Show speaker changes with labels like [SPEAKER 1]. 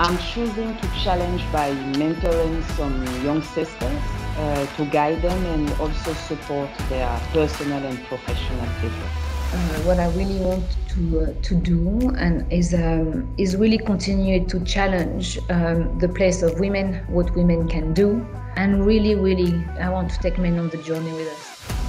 [SPEAKER 1] I'm choosing to challenge by mentoring some young sisters uh, to guide them and also support their personal and professional future.
[SPEAKER 2] Uh, what I really want to uh, to do and is um, is really continue to challenge um, the place of women, what women can do, and really, really, I want to take men on the journey with us.